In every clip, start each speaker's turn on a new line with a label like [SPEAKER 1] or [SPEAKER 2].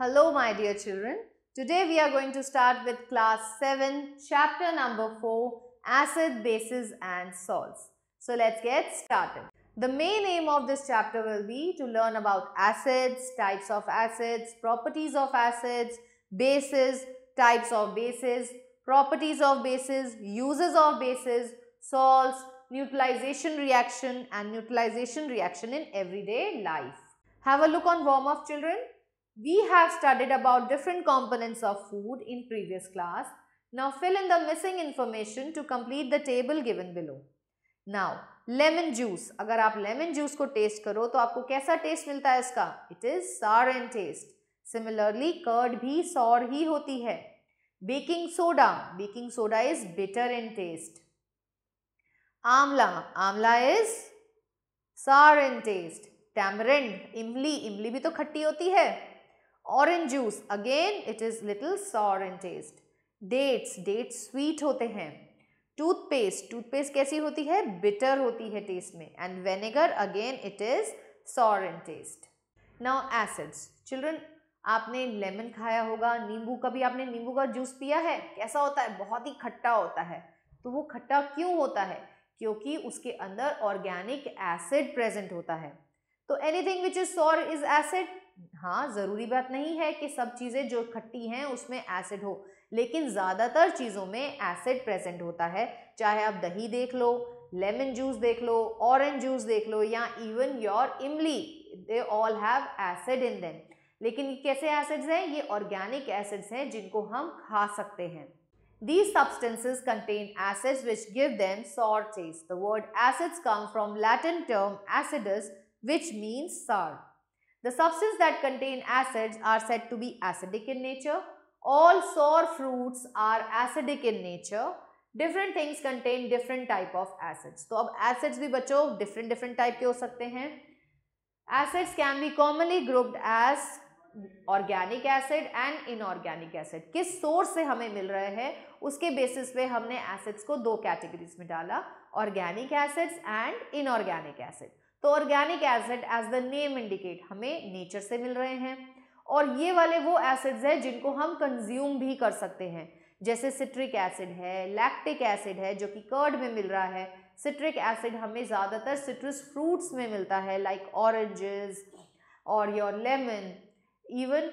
[SPEAKER 1] Hello, my dear children. Today we are going to start with class 7, chapter number 4, acid, bases and salts. So let's get started. The main aim of this chapter will be to learn about acids, types of acids, properties of acids, bases, types of bases, properties of bases, uses of bases, salts, neutralization reaction and neutralization reaction in everyday life. Have a look on warm-up children. We have studied about different components of food in previous class. Now fill in the missing information to complete the table given below. Now lemon juice. अगर आप lemon juice को taste करो तो आपको कैसा taste मिलता है इसका It is sour in taste. Similarly curd भी sour ही होती है Baking soda. Baking soda is bitter in taste. Amla. Amla is sour in taste. Tamarind. Imli. Imli भी तो खट्टी होती है Orange juice. Again, it is little sour in taste. Dates. Dates sweet होते हैं. टूथपेस्ट टूथपेस्ट कैसी होती है? बिटर होती है टेस्ट में. And vinegar again it is sour in taste now acids children आपने लेमन खाया होगा, नींबू, कभी आपने नींबू का जूस पिया है? कैसा होता है? बहुत ही खट्टा होता है. तो वो खट्टा क्यों होता है? क्योंकि उसके अंदर ऑर्गेनिक एसिड प्रेजेंट होता है. तो anything which is sour is acid हाँ ज़रूरी बात नहीं है कि सब चीज़ें जो खट्टी हैं उसमें एसिड हो, लेकिन ज़्यादातर चीज़ों में एसिड प्रेजेंट होता है चाहे आप दही देख लो लेमन जूस देख लो ऑरेंज जूस देख लो, या इवन योर इमली they all have acid in them लेकिन ये कैसे एसिड्स हैं ये ऑर्गेनिक एसिड्स हैं जिनको हम खा सकते हैं These substances contain acids which give them sour taste. The word acids come from Latin term acidus, which means sour. The substances that contain acids are said to be acidic in nature. All sour fruits are acidic in nature. Different things contain different type of acids. तो अब acids भी बच्चों different different type के हो सकते हैं. Acids can be commonly grouped as organic acid and inorganic acid किस source से हमें मिल रहे हैं उसके बेसिस पे हमने एसिड्स को दो कैटेगरीज में डाला organic acids and inorganic acid तो organic acid as the name indicate हमें नेचर से मिल रहे हैं। और ये वाले वो एसिड्स हैं जिनको हम कंज्यूम भी कर सकते हैं। जैसे सिट्रिक एसिड है लैक्टिक एसिड है, जो कि कर्ड में मिल रहा है। सिट्रिक एसिड हमें ज़्यादातर सिट्रस फ्रूट्स में मिलता है लाइक ऑरेंजेस और your lemon even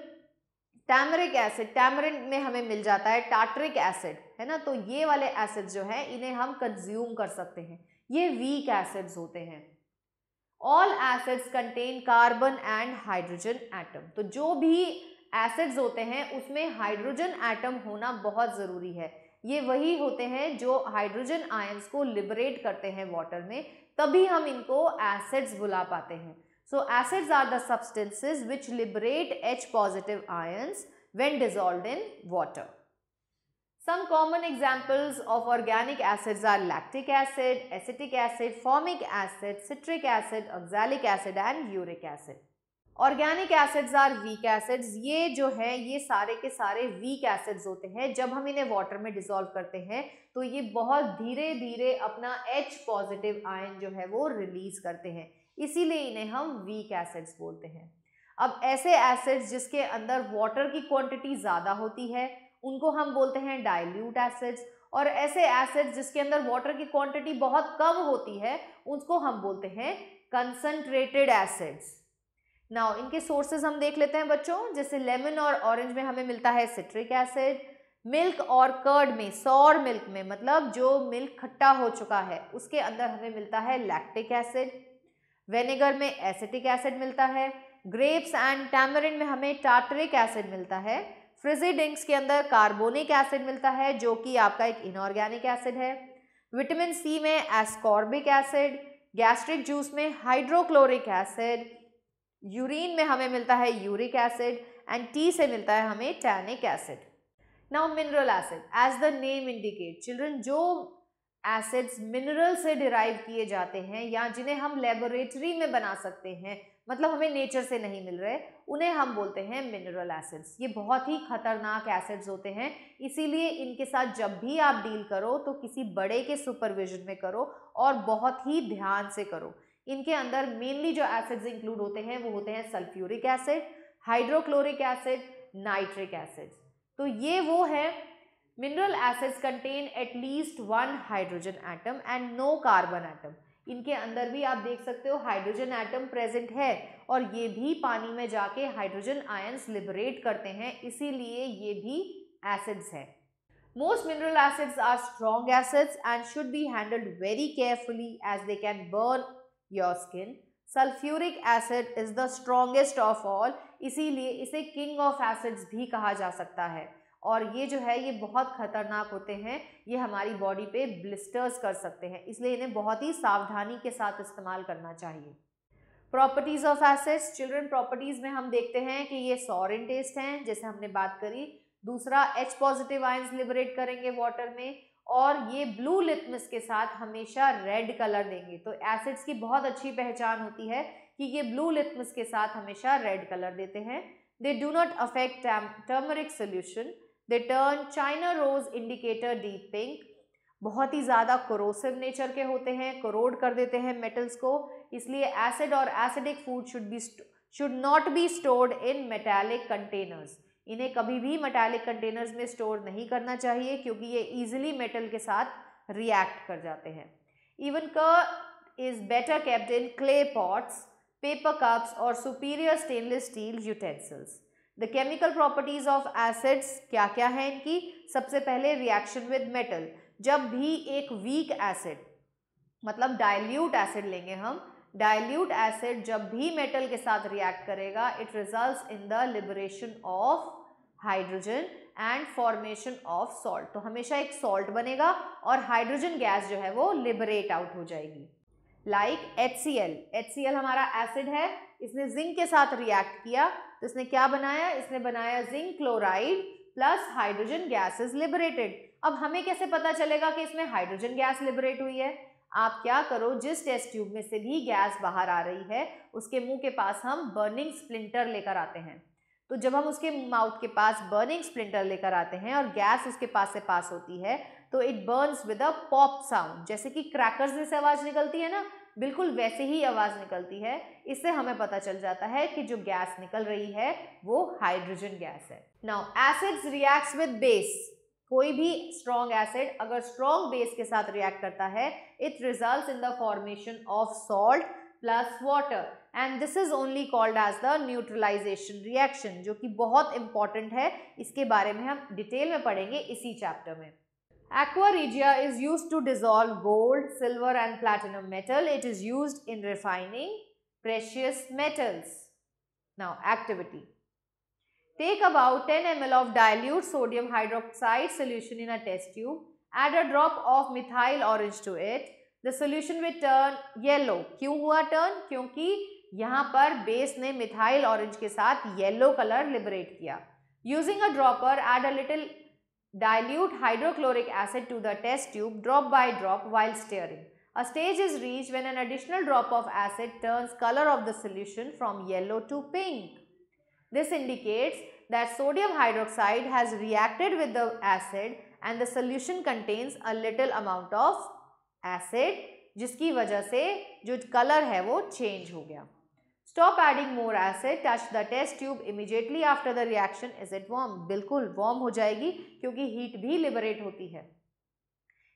[SPEAKER 1] tartaric acid tamarind में हमें मिल जाता है टाट्रिक एसिड है ना? तो ये वाले एसिड्स जो है, इन्हें हम कंज्यूम कर सकते हैं। ये वीक एसिड्स होते हैं। All acids contain carbon and hydrogen atom तो जो भी एसिड्स होते हैं, उसमें हाइड्रोजन एटम होना बहुत ज़रूरी है। ये वही होते हैं जो हाइड्रोजन आयंस को लिबरेट करते हैं वाटर में, तभी हम इनको एसिड्स बुला पाते हैं। So acids are the substances which liberate H positive ions when dissolved in water. Some common examples of organic acids are lactic acid, acetic acid, formic acid, citric acid, oxalic acid and uric acid. Organic acids are weak acids ये जो है ये सारे के सारे week acids होते हैं। जब हम इन्हें वाटर में डिसॉल्व करते हैं तो ये बहुत धीरे धीरे अपना एच पॉजिटिव आयन जो है वो रिलीज़ करते हैं। इसीलिए इन्हें हम वीक एसिड्स बोलते हैं। अब ऐसे एसिड्स जिसके अंदर वाटर की क्वांटिटी ज़्यादा होती है उनको हम बोलते हैं डाइल्यूट एसिड्स और ऐसे एसिड्स जिसके अंदर वाटर की क्वांटिटी बहुत कम होती है, उसको हम बोलते हैं कंसनट्रेटेड एसिड्स नाउ इनके सोर्सेज हम देख लेते हैं बच्चों, जैसे लेमन और ऑरेंज में हमें मिलता है सिट्रिक एसिड मिल्क और कर्ड में सौर मिल्क में मतलब जो मिल्क खट्टा हो चुका है, उसके अंदर हमें मिलता है लैक्टिक एसिड वेनेगर में एसिटिक एसिड मिलता है ग्रेप्स एंड टैमरिन में हमें टार्टरिक एसिड मिलता है फ्रिजी ड्रिंक्स के अंदर कार्बोनिक एसिड मिलता है, जो कि आपका एक इनऑर्गेनिक एसिड है। विटामिन सी में एस्कॉर्बिक एसिड गैस्ट्रिक जूस में हाइड्रोक्लोरिक एसिड यूरिन में हमें मिलता है यूरिक एसिड एंड टी से मिलता है हमें tannic acid now mineral acid as the name indicate children जो एसिड्स मिनरल से डिराइव किए जाते हैं या जिन्हें हम लेबोरेटरी में बना सकते हैं मतलब हमें नेचर से नहीं मिल रहे, उन्हें हम बोलते हैं मिनरल एसिड्स ये बहुत ही खतरनाक एसिड्स होते हैं, इसीलिए इनके साथ जब भी आप डील करो तो किसी बड़े के सुपरविजन में करो और बहुत ही ध्यान से करो। इनके अंदर मेनली जो एसिड्स इंक्लूड होते हैं, वो होते हैं sulphuric acid hydrochloric acid nitric acid तो ये वो है mineral acids contain at least one hydrogen atom and no carbon atom इनके अंदर भी आप देख सकते हो हाइड्रोजन एटम प्रेजेंट है और ये भी पानी में जाके हाइड्रोजन आयंस लिबरेट करते हैं, इसीलिए ये भी एसिड्स है। Most mineral acids are strong acids and should be handled very carefully as they can burn your skin sulphuric acid is the strongest of all इसीलिए इसे किंग ऑफ़ एसिड्स भी कहा जा सकता है। और ये जो है, ये बहुत ख़तरनाक होते हैं। ये हमारी बॉडी पे ब्लिस्टर्स कर सकते हैं। इसलिए इन्हें बहुत ही सावधानी के साथ इस्तेमाल करना चाहिए। Properties of acids children properties में हम देखते हैं कि ये सॉरिन टेस्ट हैं। जैसे हमने बात करी, दूसरा एच पॉजिटिव आयंस लिबरेट करेंगे वाटर में और ये ब्लू लिटमस के साथ हमेशा रेड कलर देंगे। तो एसिड्स की बहुत अच्छी पहचान होती है कि ये ब्लू लिटमस के साथ हमेशा रेड कलर देते हैं। They do not affect turmeric solution they turn China rose indicator deep pink बहुत ही ज़्यादा कोरोसिव नेचर के होते हैं करोड कर देते हैं मेटल्स को। इसलिए एसिड और acidic food should be should not be stored in metallic containers इन्हें कभी भी मेटालिक कंटेनर्स में स्टोर नहीं करना चाहिए, क्योंकि ये इजीली मेटल के साथ रिएक्ट कर जाते हैं। इवन क is better kept in clay pots paper cups और superior stainless steel utensils the chemical properties of acids क्या क्या है इनकी? सबसे पहले रिएक्शन विद मेटल जब भी एक वीक एसिड मतलब डाइल्यूट एसिड लेंगे हम डाइल्यूट एसिड जब भी मेटल के साथ रिएक्ट करेगा it result in the liberation of hydrogen and formation of salt तो हमेशा एक सॉल्ट बनेगा और हाइड्रोजन गैस जो है वो लिबरेट आउट हो जाएगी। Like H C L H C L हमारा एसिड है इसने जिंक के साथ रिएक्ट किया तो इसने क्या बनाया? इसने बनाया zinc chloride plus hydrogen gas is liberated अब हमें कैसे पता चलेगा कि इसमें हाइड्रोजन गैस लिबरेट हुई है? आप क्या करो, जिस टेस्ट ट्यूब में से भी गैस बाहर आ रही है, उसके मुँह के पास हम बर्निंग स्प्लिंटर लेकर आते हैं। तो जब हम उसके माउथ के पास बर्निंग स्प्लिंटर लेकर आते हैं और गैस उसके पास से पास होती है तो it burns with a pop sound जैसे कि क्रैकर्स जैसे आवाज़ निकलती है ना? बिल्कुल वैसे ही आवाज़ निकलती है। इससे हमें पता चल जाता है कि जो गैस निकल रही है, वो हाइड्रोजन गैस है। Now acids reacts with base कोई भी स्ट्रॉन्ग एसिड अगर स्ट्रॉन्ग बेस के साथ रिएक्ट करता है it result in the formation of salt plus water and this is only called as the neutralisation reaction जो कि बहुत इंपॉर्टेंट है। इसके बारे में हम डिटेल में पढ़ेंगे इसी चैप्टर में। Aqua regia is used to dissolve gold, silver and platinum metal. It is used in refining precious metals. Now activity. Take about 10 ml of dilute sodium hydroxide solution in a test tube. Add a drop of methyl orange to it. The solution will turn yellow. क्यों हुआ turn? क्योंकि यहाँ पर base ने methyl orange के साथ yellow colour liberate किया using a dropper add a little Dilute hydrochloric acid to the test tube drop by drop while stirring. A stage is reached when an additional drop of acid turns color of the solution from yellow to pink. This indicates that sodium hydroxide has reacted with the acid and the solution contains a little amount of acid जिसकी वजह से जो colour है वो change हो गया stop adding more acid touch the test tube immediately after the reaction is it warm बिल्कुल warm हो जाएगी, क्योंकि हीट भी लिबरेट होती है।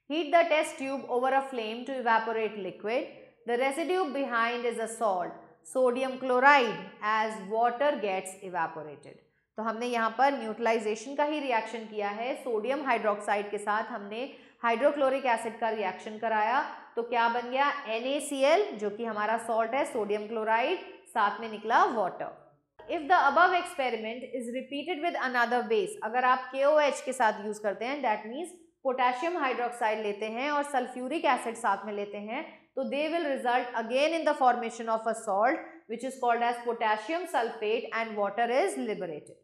[SPEAKER 1] Heat the test tube over a flame to evaporate liquid the residue behind is a salt sodium chloride as water gets evaporated तो हमने यहाँ पर न्यूट्रलाइजेशन का ही रिएक्शन किया है। सोडियम हाइड्रोक्साइड के साथ हमने हाइड्रोक्लोरिक एसिड का रिएक्शन कराया। तो क्या बन गया? NaCl जो कि हमारा सॉल्ट है सोडियम क्लोराइड साथ में निकला water if the above experiment is repeated with another base अगर आप केओएच के साथ यूज़ करते हैं दैट मीन्स पोटेशियम हाइड्रोक्साइड लेते हैं और सल्फ्यूरिक एसिड साथ में लेते हैं तो they will result again in the formation of a salt which is called as potassium sulphate and water is liberated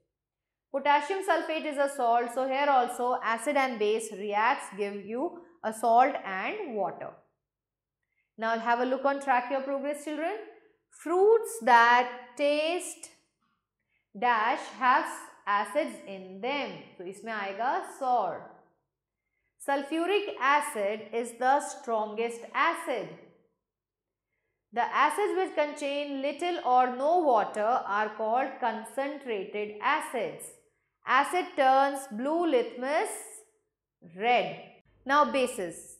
[SPEAKER 1] potassium sulfate is a salt, so here also acid and base reacts give you a salt and water. Now have a look on track your progress, children. fruits that taste dash has acids in them. So, इसमें आएगा sour. Sulfuric acid is the strongest acid. The acids which contain little or no water are called concentrated acids. Acid turns blue litmus red. Now bases.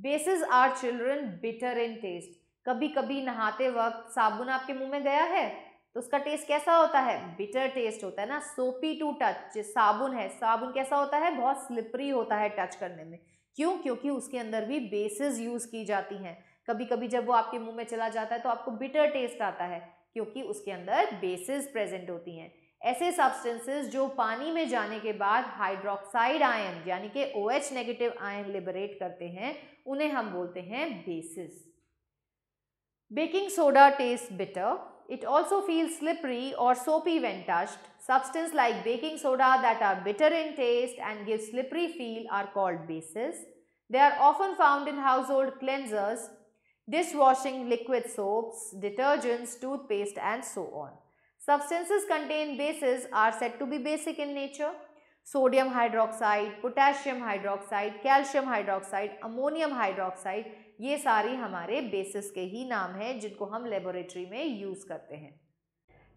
[SPEAKER 1] Bases are children bitter in taste. कभी कभी नहाते वक्त साबुन आपके मुँह में गया है तो उसका टेस्ट कैसा होता है? बिटर टेस्ट होता है ना सोपी टू टच साबुन है, साबुन कैसा होता है? बहुत स्लिपरी होता है टच करने में। क्यों? क्योंकि उसके अंदर भी बेसिस यूज़ की जाती हैं। कभी कभी जब वो आपके मुँह में चला जाता है तो आपको बिटर टेस्ट आता है, क्योंकि उसके अंदर बेसिस प्रेजेंट होती हैं। ऐसे सब्सटेंसेस जो पानी में जाने के बाद हाइड्रोक्साइड आयन यानी कि O OH negative ion liberate करते हैं, उन्हें हम बोलते हैं bases Baking soda tastes bitter. It also feels slippery or soapy when touched. Substances like baking soda that are bitter in taste and give slippery feel are called bases. They are often found in household cleansers, dishwashing liquid soaps, detergents, toothpaste and so on. Substances containing bases are said to be basic in nature. Sodium hydroxide, potassium hydroxide, calcium hydroxide, ammonium hydroxide, ये सारी हमारे basis के ही नाम हैं, जिनको हम laboratory में use करते हैं।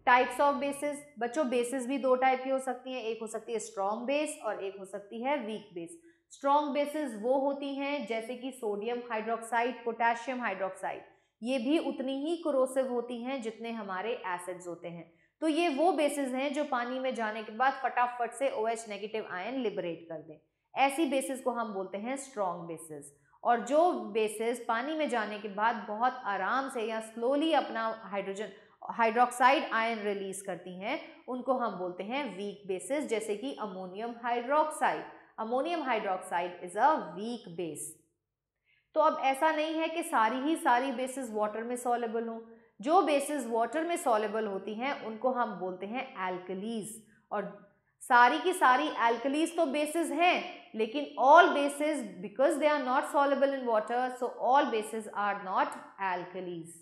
[SPEAKER 1] टाइप्स ऑफ़ बेसिस बच्चों बेसिस भी दो टाइप की हो सकती हैं, एक हो सकती है स्ट्रॉन्ग बेस और एक हो सकती है वीक बेस स्ट्रॉन्ग बेसिस वो होती हैं, जैसे कि सोडियम हाइड्रोक्साइड, पोटेशियम हाइड्रोक्साइड, ये भी उतनी ही क्रोसिव होती हैं जितने हमारे एसिड्स होते हैं। तो ये वो बेसिस हैं जो पानी में जाने के बाद फटाफट से O OH negative ion liberate कर दें। ऐसी बेसिस को हम बोलते हैं स्ट्रॉन्ग बेसिस और जो बेसिस पानी में जाने के बाद बहुत आराम से या स्लोली अपना हाइड्रोजन हाइड्रोक्साइड आयन रिलीज़ करती हैं, उनको हम बोलते हैं वीक बेसिस जैसे कि ammonium hydroxide ammonium hydroxide is a weak base तो अब ऐसा नहीं है कि सारी ही सारी बेसिस वाटर में सॉलेबल हों। जो बेसिस वाटर में सॉलेबल होती हैं, उनको हम बोलते हैं एल्कलीज और सारी की सारी एल्कलीज तो बेसिस हैं, लेकिन all bases because they are not soluble in water so all bases are not alkalis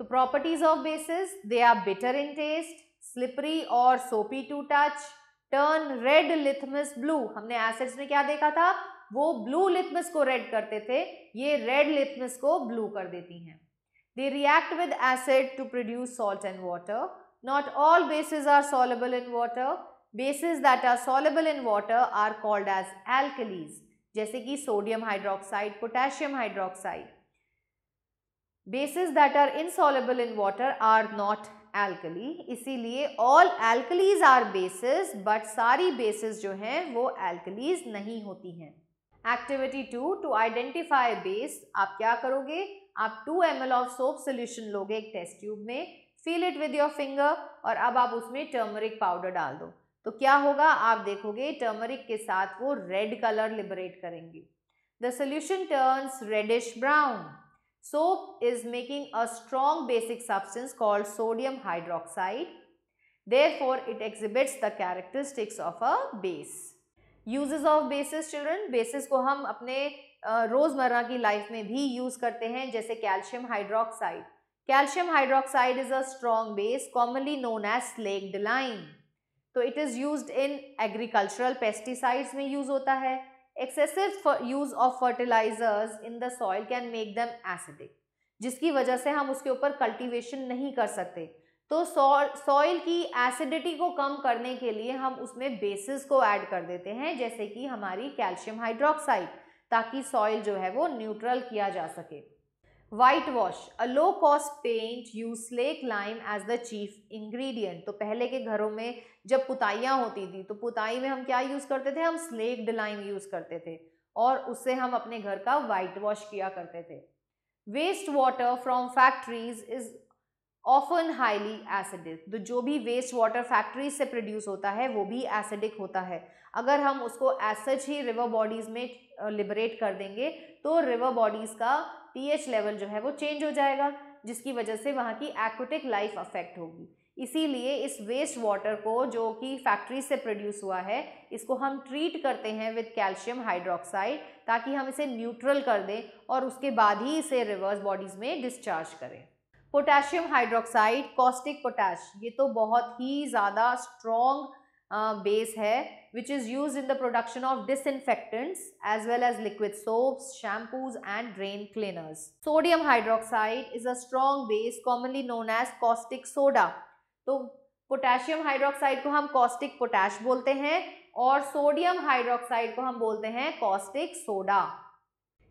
[SPEAKER 1] तो properties of bases they are bitter in taste slippery और soapy to touch turn red litmus blue हमने acids में क्या देखा था? वो blue litmus को red करते थे, ये रेड लिथमस को ब्लू कर देती हैं। They react with acid to produce salt and water not all bases are soluble in water bases that are soluble in water are called as alkalis जैसे कि sodium hydroxide potassium hydroxide bases that are insoluble in water are not alkali इसीलिए all alkalis are bases but सारी bases जो हैं, वो alkalis नहीं होती हैं. Activity two to identify base आप क्या करोगे? आप two M L of soap solution लोगे एक टेस्ट ट्यूब में feel it with your finger और अब आप उसमें टर्मरिक पाउडर डाल दो। तो क्या होगा? आप देखोगे टर्मरिक के साथ वो रेड कलर लिबरेट करेंगे। The solution turns reddish brown soap is making a strong basic substance called sodium hydroxide therefore it exhibits the characteristics of a base uses of bases children bases को हम अपने रोज़मर्रा की life में भी use करते हैं, जैसे calcium hydroxide. Calcium hydroxide is a strong base, commonly known as slaked lime so it is use in agricultural pesticides में यूज़ होता है। Excessive use of fertilisers in the soil can make them acidic, जिसकी वजह से हम उसके ऊपर cultivation नहीं कर सकते। तो सॉइल की एसिडिटी को कम करने के लिए हम उसमें बेसिस को ऐड कर देते हैं, जैसे कि हमारी कैल्शियम हाइड्रोक्साइड। ताकि सॉइल जो है वो न्यूट्रल किया जा सके। White wash a low cost paint use slake lime as the chief ingredient तो पहले के घरों में जब पुताइयाँ होती थी तो पुताई में हम क्या यूज़ करते थे? हम स्लेक्ड लाइम यूज़ करते थे और उससे हम अपने घर का वाइट वॉश किया करते थे। Waste water from factories is often highly acidic तो जो भी वेस्ट वाटर फैक्ट्रीज से प्रोड्यूस होता है, वो भी एसिडिक होता है। अगर हम उसको एसच ही रिवर बॉडीज़ में लिबरेट कर देंगे तो रिवर बॉडीज़ का पीएच लेवल जो है वो चेंज हो जाएगा, जिसकी वजह से वहाँ की एक्विटिक लाइफ अफेक्ट होगी। इसीलिए इस वेस्ट वाटर को जो कि फैक्ट्री से प्रोड्यूस हुआ है, इसको हम ट्रीट करते हैं विद कैल्शियम हाइड्रोक्साइड ताकि हम इसे न्यूट्रल कर दें और उसके बाद ही इसे रिवर्स बॉडीज़ में डिस्चार्ज करें। पोटेशियम हाइड्रोक्साइड कॉस्टिक पोटैश ये तो बहुत ही ज़्यादा स्ट्रॉन्ग बेस है which is use in the production of disinfectants as well as liquid soaps shampoos and drain cleaners sodium hydroxide is a strong base commonly known as caustic soda तो potassium hydroxide को हम caustic potash बोलते हैं और sodium hydroxide को हम बोलते हैं caustic soda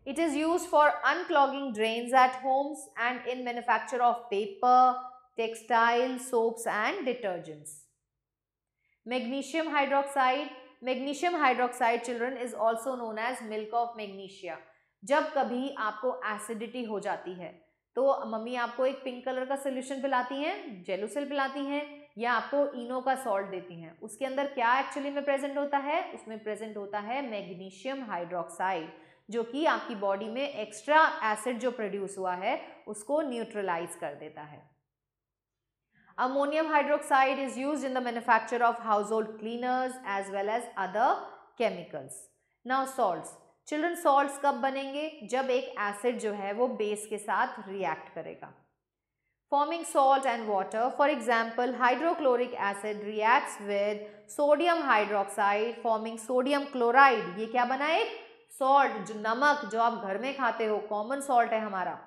[SPEAKER 1] It is used for unclogging drains at homes and in manufacture of paper, textile, soaps and detergents. Magnesium hydroxide. Magnesium hydroxide children is also known as milk of magnesia. जब कभी आपको acidity हो जाती है तो mummy आपको एक pink colour का सोल्यूशन पिलाती हैं जेलोसिल पिलाती हैं या आपको इनो का सॉल्ट देती हैं उसके अंदर क्या एक्चुअली में प्रेजेंट होता है उसमें प्रेजेंट होता है मैग्नीशियम हाइड्रोक्साइड जो कि आपकी बॉडी में एक्स्ट्रा एसिड जो प्रोड्यूस हुआ है, उसको न्यूट्रलाइज कर देता है। Ammonium hydroxide is use in the manufacture of household cleaners as well as other chemicals now salts children salts कब बनेंगे? जब एक एसिड जो है, वो बेस के साथ रिएक्ट करेगा। Forming salt and water for example hydrochloric acid reacts with sodium hydroxide forming sodium chloride ये क्या बना एक? सॉल्ट जो नमक जो आप घर में खाते हो कॉमन सॉल्ट है हमारा।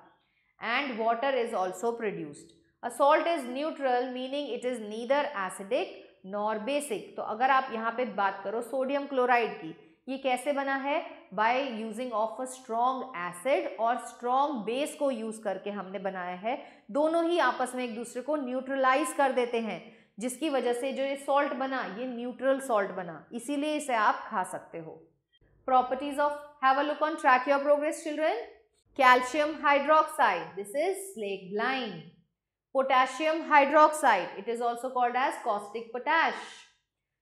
[SPEAKER 1] And water is also produced a salt is neutral meaning it is neither acidic nor basic तो अगर आप यहाँ पे बात करो सोडियम क्लोराइड की, ये कैसे बना है? By using of a strong acid और स्ट्रॉन्ग बेस को यूज़ करके हमने बनाया है। दोनों ही आपस में एक दूसरे को न्यूट्रलाइज कर देते हैं, जिसकी वजह से जो ये सॉल्ट बना, ये न्यूट्रल सॉल्ट बना। इसीलिए इसे आप खा सकते हो। Properties of have a look on track your progress children. Calcium hydroxide. This is slag lime potassium hydroxide. It is also called as caustic potash.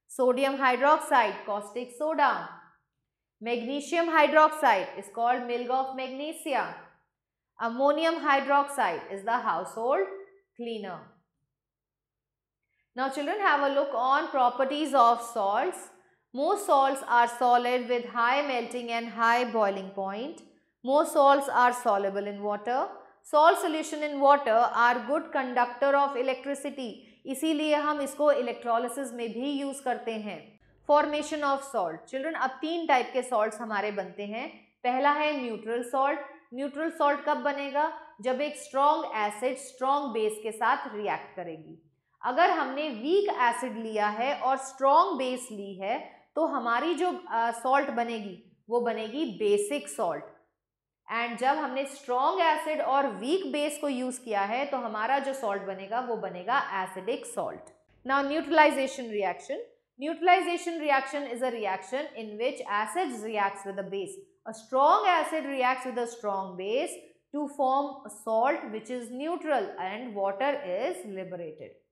[SPEAKER 1] Sodium hydroxide. Caustic soda. Magnesium hydroxide is called milk of magnesia ammonium hydroxide is the household cleaner. Now children have a look on properties of salts most salts are solid with high melting and high boiling point. Most salts are soluble in water. Salt solution in water are good conductor of electricity. इसीलिए हम इसको electrolysis में भी use करते हैं formation of salt children अब तीन type के सॉल्ट्स हमारे बनते हैं पहला है न्यूट्रल सॉल्ट न्यूट्रल सॉल्ट कब बनेगा जब एक स्ट्रॉन्ग एसिड स्ट्रॉन्ग बेस के साथ रिएक्ट करेगी अगर हमने वीक एसिड लिया है और स्ट्रॉन्ग बेस ली है तो हमारी जो सॉल्ट बनेगी, वो बनेगी बेसिक सॉल्ट एंड जब हमने स्ट्रॉन्ग एसिड और वीक बेस को यूज़ किया है तो हमारा जो सॉल्ट बनेगा, वो बनेगा acidic salt now neutralisation reaction neutralisation reaction is a reaction in which acid reacts with base a strong acid reacts with a strong base to form salt which is neutral and water is liberated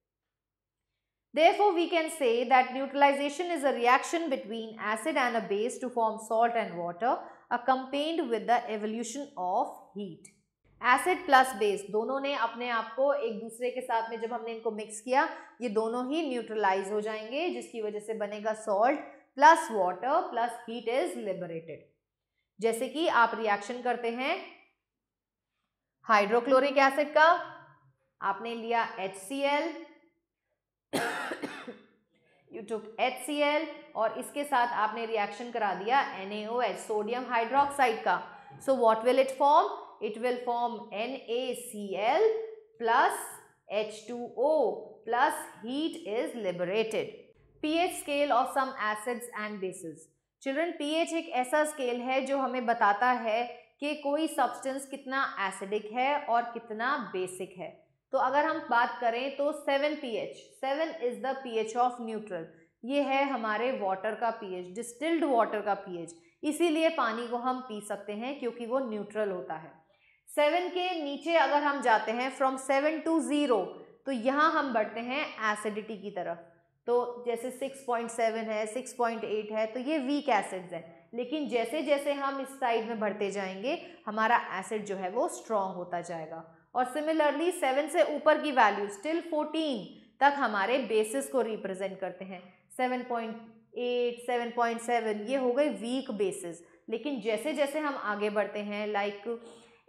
[SPEAKER 1] Therefore, we can say that neutralization is a reaction between acid and a base to form salt and water accompanied with the evolution of heat. Acid plus base दोनों ने अपने आप को एक दूसरे के साथ में जब हमने इनको मिक्स किया ये दोनों ही न्यूट्रलाइज हो जाएँगे जिसकी वजह से बनेगा salt plus water plus heat is liberated जैसे कि आप रिएक्शन करते हैं हाइड्रोक्लोरिक एसिड का आपने लिया HCl यू टुक HCl और इसके साथ आपने रिएक्शन करा दिया NaOH सोडियम हाइड्रोक्साइड का। So what will it form it will form NaCl plus H2O plus heat is liberated pH scale of some acids and bases children pH एक ऐसा scale है जो हमें बताता है कि कोई सब्सटेंस कितना एसिडिक है और कितना बेसिक है। तो अगर हम बात करें तो seven P H seven is the P H of neutral ये है हमारे वाटर का पीएच डिस्टिल्ड वाटर का पीएच इसीलिए पानी को हम पी सकते हैं क्योंकि वो न्यूट्रल होता है. सेवन के नीचे अगर हम जाते हैं फ्रॉम सेवन टू ज़ीरो तो यहाँ हम बढ़ते हैं एसिडिटी की तरफ़. तो जैसे 6.7 है 6.8 है तो ये वीक एसिड्स हैं. लेकिन जैसे जैसे हम इस साइड में बढ़ते जाएँगे, हमारा एसिड जो है वो स्ट्रॉन्ग होता जाएगा. और सिमिलरली सेवन से ऊपर की वैल्यू स्टिल फोर्टीन तक हमारे बेसिस को रिप्रेजेंट करते हैं। Seven point eight seven point seven ये हो गए वीक बेसिस लेकिन जैसे जैसे हम आगे बढ़ते हैं like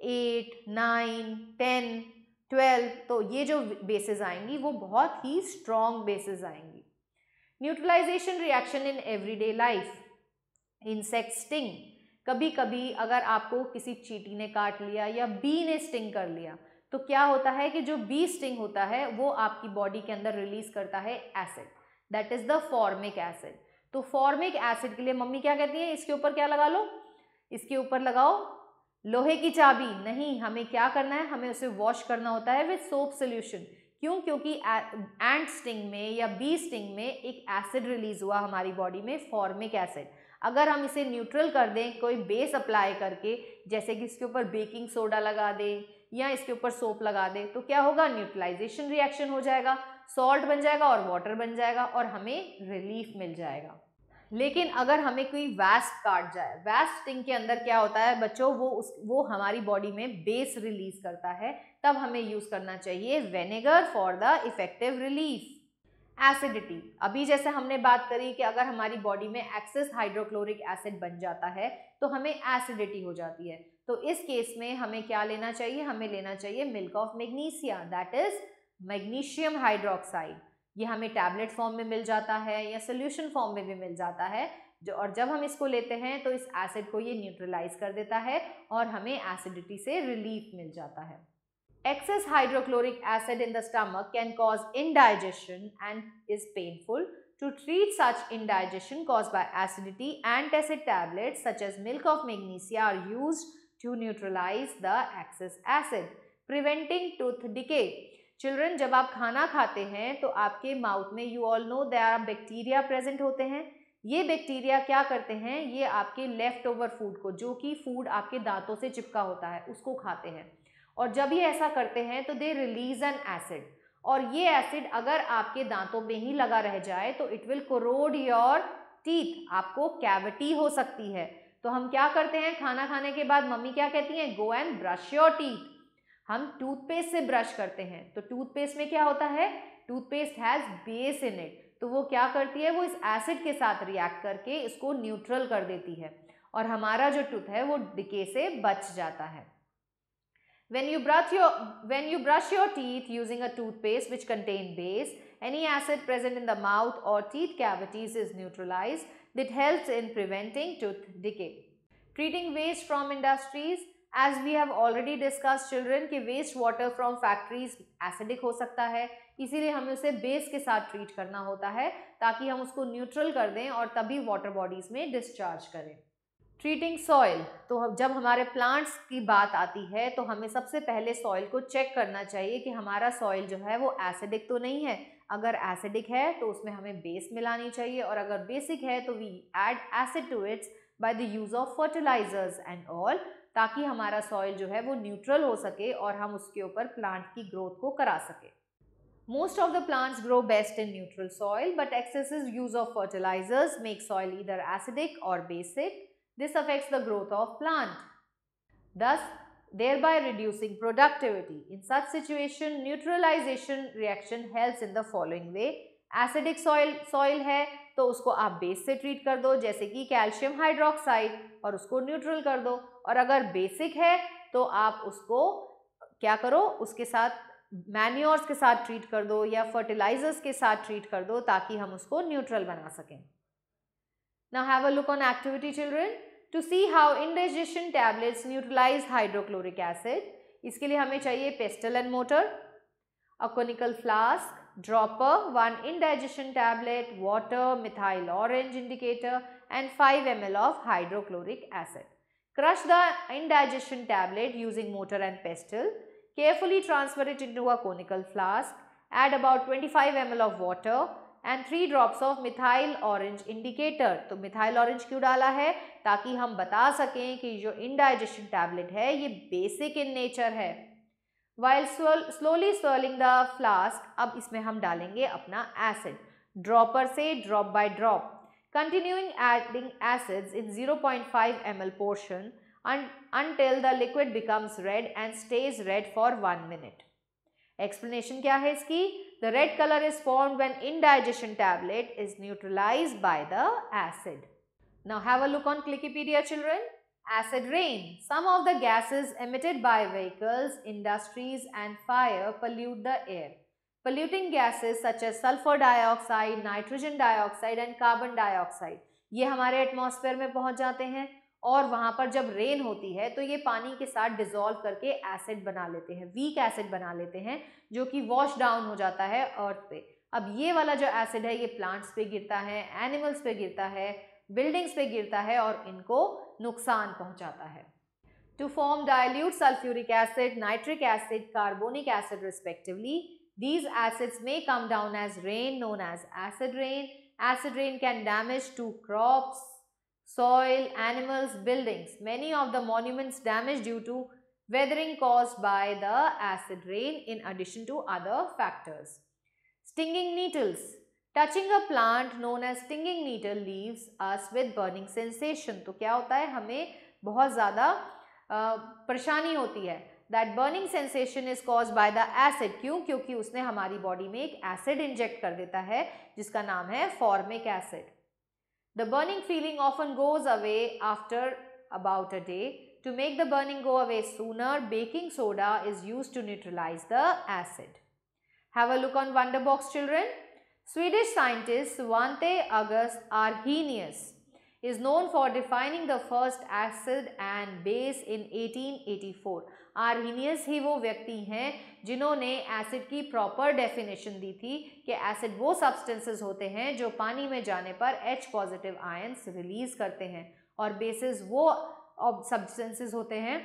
[SPEAKER 1] eight nine ten twelve तो ये जो बेसिस आएँगी, वो बहुत ही स्ट्रॉन्ग बेसिस आएँगी। Neutralisation reaction in everyday life insect sting कभी कभी अगर आपको किसी चीटी ने काट लिया या बी ने स्टिंग कर लिया तो क्या होता है कि जो बी स्टिंग होता है, वो आपकी बॉडी के अंदर रिलीज़ करता है acid. That is the formic acid तो फॉर्मिक एसिड के लिए मम्मी क्या कहती है? इसके ऊपर क्या लगा लो? इसके ऊपर लगाओ लोहे की चाबी। नहीं, हमें क्या करना है? हमें उसे वॉश करना होता है विथ सोप सोल्यूशन क्यों? क्योंकि एंट स्टिंग में या बी स्टिंग में एक एसिड रिलीज़ हुआ हमारी बॉडी में फॉर्मिक एसिड अगर हम इसे न्यूट्रल कर दें, कोई बेस अप्लाई करके, जैसे कि इसके ऊपर बेकिंग सोडा लगा दें या इसके ऊपर सोप लगा दें तो क्या होगा? न्यूट्रलाइजेशन रिएक्शन हो जाएगा, सॉल्ट बन जाएगा और वाटर बन जाएगा और हमें रिलीफ मिल जाएगा। लेकिन अगर हमें कोई वैस्ट काट जाए, वेस्ट स्टिंग के अंदर क्या होता है बच्चों? वो उस, वो हमारी बॉडी में बेस रिलीज़ करता है, तब हमें यूज़ करना चाहिए vinegar for the effective relief. Acidity, अभी जैसे हमने बात करी कि अगर हमारी बॉडी में एक्सेस हाइड्रोक्लोरिक एसिड बन जाता है तो हमें एसिडिटी हो जाती है। तो इस केस में हमें क्या लेना चाहिए? हमें लेना चाहिए milk of magnesia that is magnesium hydroxide ये हमें टैबलेट फॉर्म में मिल जाता है या सोल्यूशन फॉर्म में भी मिल जाता है। जो, और जब हम इसको लेते हैं तो इस एसिड को ये न्यूट्रलाइज कर देता है और हमें एसिडिटी से रिलीफ मिल जाता है। Excess hydrochloric acid in the stomach can cause indigestion and is painful to treat such indigestion cause by acidity antacid tablet such as milk of magnesia are use to neutralise the excess acid preventing tooth decay children जब आप खाना खाते हैं तो आपके mouth में you all know they are bacteria present होते हैं। ये बैक्टीरिया क्या करते हैं? ये आपके लेफ़्ट ओवर फ़ूड को, जो कि फ़ूड आपके दांतों से चिपका होता है, उसको खाते हैं। और जब ये ऐसा करते हैं तो दे रिलीज़ एन एसिड और ये एसिड अगर आपके दांतों में ही लगा रह जाए तो it will corrode your teeth आपको कैविटी हो सकती है। तो हम क्या करते हैं? खाना खाने के बाद मम्मी क्या कहती हैं? Go and brush your teeth हम टूथपेस्ट से ब्रश करते हैं। तो टूथपेस्ट में क्या होता है? Toothpaste has base in it तो वो क्या करती है? वो इस एसिड के साथ रिएक्ट करके इसको न्यूट्रल कर देती है। और हमारा जो टूथ है, वो डिके से बच जाता है। When you brush your, when you brush your teeth using a toothpaste which contain base, any acid present in the mouth or teeth cavities is neutralized. That helps in preventing tooth decay. Treating waste from industries as we have already discuss children कि waste water from factories acidic हो सकता है, इसीलिए हमें उसे base के साथ treat करना होता है, ताकि हम उसको न्यूट्रल कर दें और तभी वाटर बॉडीज़ में डिस्चार्ज करें। ट्रीटिंग सॉइल तो जब हमारे प्लांट्स की बात आती है तो हमें सबसे पहले सॉइल को चेक करना चाहिए कि हमारा सॉइल जो है वो एसिडिक तो नहीं है अगर एसिडिक है तो उसमें हमें बेस मिलानी चाहिए और अगर बेसिक है तो we add acid to its by the use of fertilisers and all ताकि हमारा सॉइल जो है वो न्यूट्रल हो सके और हम उसके ऊपर प्लांट की ग्रोथ को करा सके। Most of the plants grow best in neutral soil but excessive use of fertilisers make soil either acidic और basic this affects the growth of plant thus thereby reducing productivity. In such situation, neutralization reaction helps in the following way. Acidic soil soil है तो उसको आप base से treat कर दो जैसे कि कैल्शियम हाइड्रोक्साइड और उसको न्यूट्रल कर दो और अगर बेसिक है तो आप उसको क्या करो उसके साथ मैन्योर्स के साथ ट्रीट कर दो या फर्टिलाइजर्स के साथ ट्रीट कर दो ताकि हम उसको न्यूट्रल बना सकें now have a look on activity children To see how indigestion tablets neutralize hydrochloric acid इसके लिए हमें चाहिए pestle and mortar a conical flask dropper, 1 indigestion tablet, water, methyl orange indicator and 5 ml of hydrochloric acid. Crush the indigestion tablet using mortar and pestle. Carefully transfer it into a conical flask. Add about 25 ml of water and three drops of methyl orange indicator तो methyl orange क्यों डाला है? ताकि हम बता सकें कि जो इनडाइजेशन टैबलेट है, ये बेसिक इन नेचर है। While slowly swirling the flask अब इसमें हम डालेंगे अपना एसिड ड्रॉपर से drop by drop continuing adding acids in M L portion until the liquid becomes red and stays red for one minute explanation क्या है इसकी? The red color is formed when indigestion tablet is neutralized by the acid. Now have a look on Clickipedia children. Acid rain. Some of the gases emitted by vehicles, industries and fire pollute the air. polluting gases such as sulfur dioxide, nitrogen dioxide and carbon dioxide. ये हमारे atmosphere में पहुंच जाते हैं और वहाँ पर जब रेन होती है तो ये पानी के साथ डिजोल्व करके एसिड बना लेते हैं वीक एसिड बना लेते हैं जो कि वॉश डाउन हो जाता है अर्थ पे अब ये वाला जो एसिड है ये प्लांट्स पे गिरता है एनिमल्स पे गिरता है बिल्डिंग्स पे गिरता है और इनको नुकसान पहुंचाता है to form dilute sulphuric acid nitric acid carbonic acid respectively These acids may come down as rain known as acid rain. Acid rain can damage to crops, soil, animals, buildings. Many of the monuments damaged due to weathering caused by the acid rain in addition to other factors. Stinging needles. Touching a plant known as stinging needle leaves us with burning sensation. तो क्या होता है हमें बहुत ज़्यादा परेशानी होती है that burning sensation is cause by the acid क्यों क्योंकि उसने हमारी बॉडी में एक एसिड इंजेक्ट कर देता है जिसका नाम है formic acid The burning feeling often goes away after about a day. To make the burning go away sooner, baking soda is used to neutralize the acid. Have a look on Wonderbox children. Swedish scientist Svante August Arrhenius is known for defining the first acid and base in 1884. Arrhenius ही वो व्यक्ति हैं जिन्होंने acid की proper definition दी थी कि acid वो substances होते हैं जो पानी में जाने पर एच पॉजिटिव आयंस रिलीज़ करते हैं और बेसिस वो सब्सटेंसेस होते हैं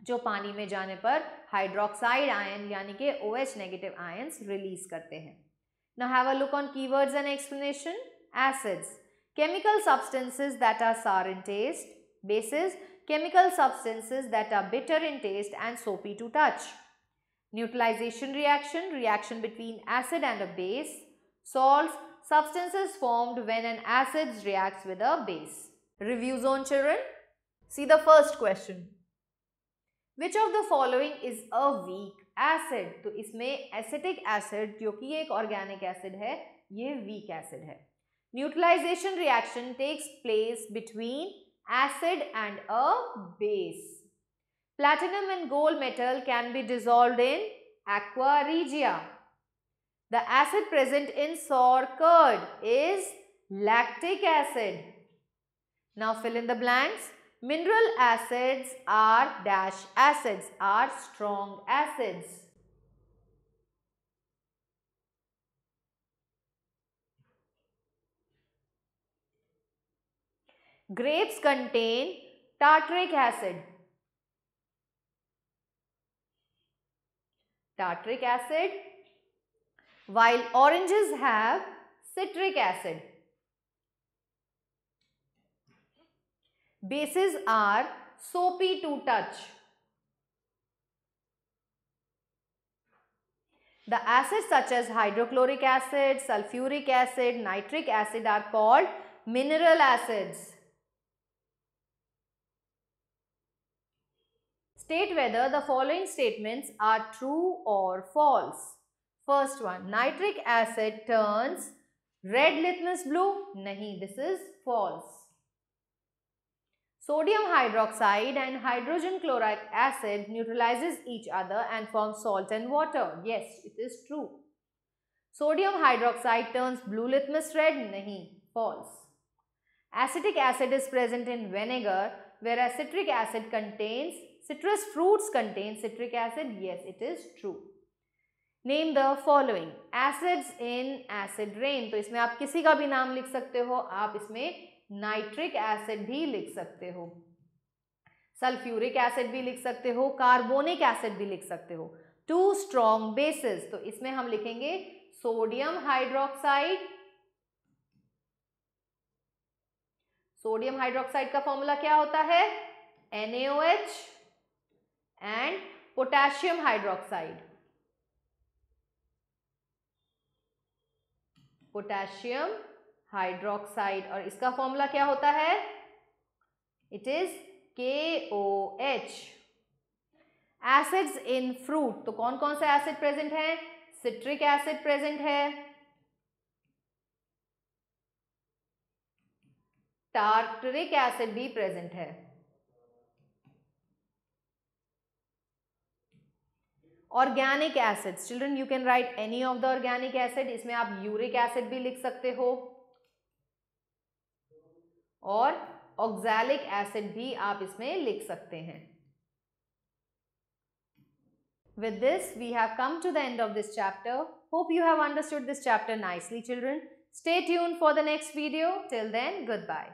[SPEAKER 1] जो पानी में जाने पर हाइड्रोक्साइड आयन यानी कि O H negative ions release करते हैं Now have a look on keywords and explanation. Acids, chemical substances that are sour in taste. Bases, chemical substances that are bitter in taste and soapy to touch. Neutralization reaction, reaction between acid and a base. Salts, substances formed when an acid reacts with a base. Review zone children. See the first question. Which of the following is a weak acid? तो इसमें acetic acid जो कि एक organic acid है ये weak acid है Neutralization reaction takes place between acid and a base. Platinum and gold metal can be dissolved in aqua regia. The acid present in sour curd is lactic acid. Now fill in the blanks. Mineral acids are dash acids are strong acids. Grapes contain tartaric acid. Tartaric acid while oranges have citric acid. Bases are soapy to touch. The acids such as hydrochloric acid, sulfuric acid, nitric acid are called mineral acids. State whether the following statements are true or false. First one, nitric acid turns red litmus blue. Nahi, this is false. Sodium hydroxide and hydrogen chloric acid neutralizes each other and forms salt and water. Yes, it is true. Sodium hydroxide turns blue litmus red. Nahi, false. Acetic acid is present in vinegar whereas citric acid contains Citrus fruits contain citric acid. Yes, it is true. Name the following. Acids in acid rain. तो इसमें आप किसी का भी नाम लिख सकते हो। आप इसमें नाइट्रिक एसिड भी लिख सकते हो। सल्फ्यूरिक एसिड भी लिख सकते हो। कार्बोनिक एसिड भी लिख सकते हो। टू स्ट्रॉन्ग बेसिस तो इसमें हम लिखेंगे सोडियम हाइड्रोक्साइड सोडियम हाइड्रोक्साइड का फॉर्मूला क्या होता है? NaOH and potassium hydroxide. Potassium hydroxide और इसका फॉर्मूला क्या होता है? It is K O H acids in fruit तो कौन कौन से एसिड प्रेजेंट है? सिट्रिक एसिड प्रेजेंट है. टार्टरिक एसिड भी प्रेजेंट है. Organic acid children you can write any of the organic acid इसमें आप यूरिक एसिड भी लिख सकते हो और ऑक्सैलिक एसिड भी आप इसमें लिख सकते हैं with this we have come to the end of this chapter hope you have understood this chapter nicely children stay tune for the next video till then goodbye